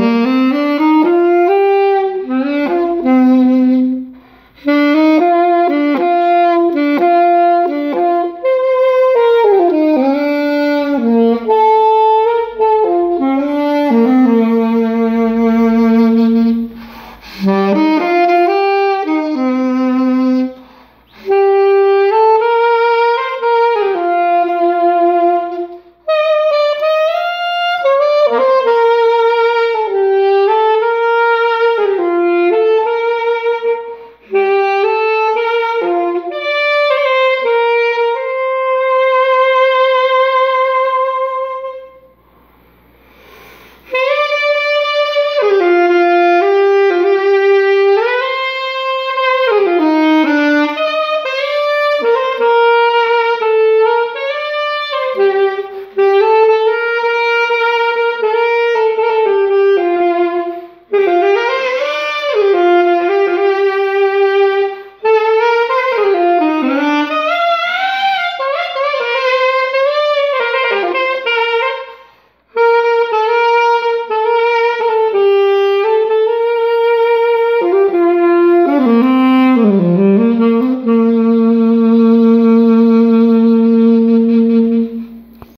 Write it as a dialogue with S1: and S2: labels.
S1: Música